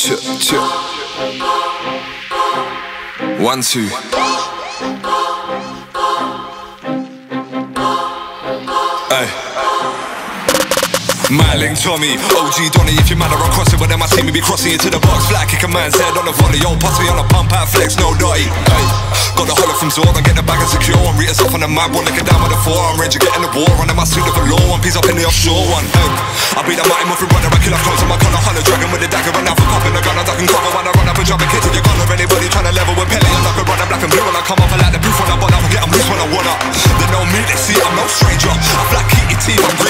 chip, chip. One, two. Hey. Myling Tommy, OG Donny, if you're mad, I'll cross it, but then I see me be crossing into the box. Flat kick a man's head on the volley, yo, pass me on a pump out flex, no dotty. Hey. Got the holler from Zord, I get the bag and secure one. Read off on the map, one looking down with the forearm. Ranger getting the war, running my suit of a law, one piece up in the offshore one. Hey. I beat the mighty muffin runner, I kill off close on my collar, hunter dragon with the dagger, run out for popping the gun, I duck and cover when I run up and drop a kid to your collar. Anybody trying to level with Pelly, I'm a runner, black and blue, when I come up, I like the booth when I bun up, I get them loose when I wanna. They know me, they see I'm no stranger. I keep your team, I'm Green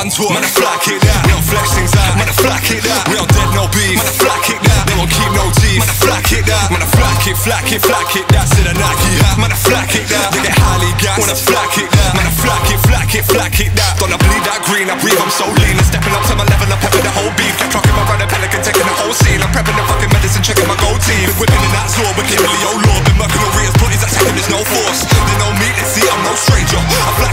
on tour. Man, I fly kick that. We don't flex things out. Man, I fly kick that. We don't dead no beef. Man, I fly kick that. They won't keep no teeth. Man, I fly kick that. Man, I fly kick, fly kick, fly kick that. Said a Nike hat. Man, I fly kick that. They get highly gas. When I fly kick that. Man, I fly kick, fly kick, fly kick that. Don't I bleed that green? I breathe. I'm so lean. And stepping up to my level. I'm prepping the whole beef. Get clocking my brother Pelikann, taking the whole scene. I'm prepping the fucking medicine, checking my gold team. Whipping in that sword, wicked Billy, oh lord. Been murking all readers, putties. I taking there's no force. They know me, they see I'm no stranger. I fly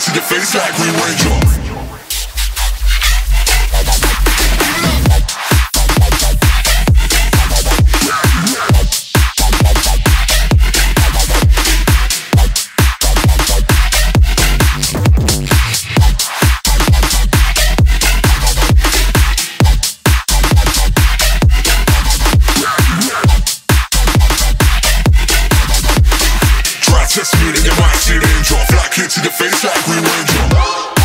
to the face like we Ranger. Just spit your mind, sit in, drop like hit to the face like rewind drum.